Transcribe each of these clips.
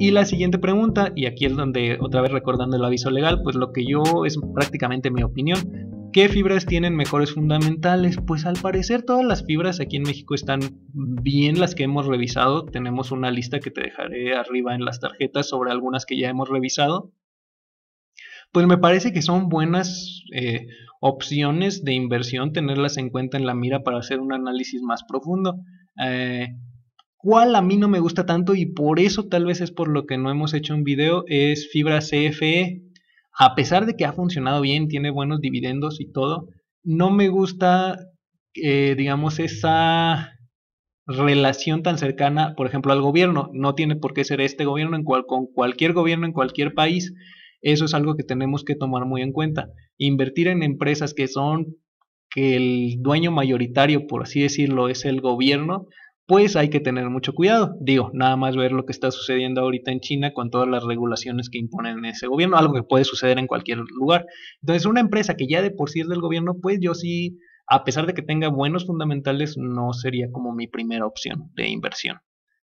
Y la siguiente pregunta, y aquí es donde otra vez recordando el aviso legal, pues lo que yo es prácticamente mi opinión. ¿Qué fibras tienen mejores fundamentales? Pues al parecer todas las fibras aquí en México están bien las que hemos revisado. Tenemos una lista que te dejaré arriba en las tarjetas sobre algunas que ya hemos revisado. Pues me parece que son buenas eh, opciones de inversión tenerlas en cuenta en la mira para hacer un análisis más profundo. Eh, ¿Cuál a mí no me gusta tanto y por eso tal vez es por lo que no hemos hecho un video? Es fibra CFE a pesar de que ha funcionado bien, tiene buenos dividendos y todo, no me gusta, eh, digamos, esa relación tan cercana, por ejemplo, al gobierno. No tiene por qué ser este gobierno en cual, con cualquier gobierno en cualquier país. Eso es algo que tenemos que tomar muy en cuenta. Invertir en empresas que son que el dueño mayoritario, por así decirlo, es el gobierno, pues hay que tener mucho cuidado. Digo, nada más ver lo que está sucediendo ahorita en China con todas las regulaciones que imponen en ese gobierno, algo que puede suceder en cualquier lugar. Entonces, una empresa que ya de por sí es del gobierno, pues yo sí, a pesar de que tenga buenos fundamentales, no sería como mi primera opción de inversión.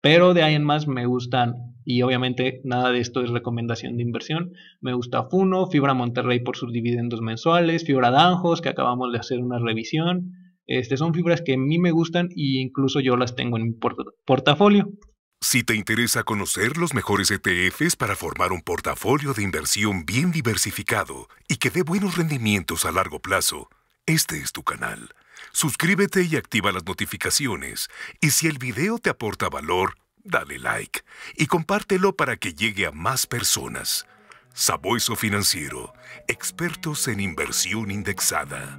Pero de ahí en más me gustan, y obviamente nada de esto es recomendación de inversión, me gusta Funo, Fibra Monterrey por sus dividendos mensuales, Fibra Danjos, que acabamos de hacer una revisión, este, son fibras que a mí me gustan e incluso yo las tengo en mi portafolio. Si te interesa conocer los mejores ETFs para formar un portafolio de inversión bien diversificado y que dé buenos rendimientos a largo plazo, este es tu canal. Suscríbete y activa las notificaciones. Y si el video te aporta valor, dale like y compártelo para que llegue a más personas. Sabueso Financiero, expertos en inversión indexada.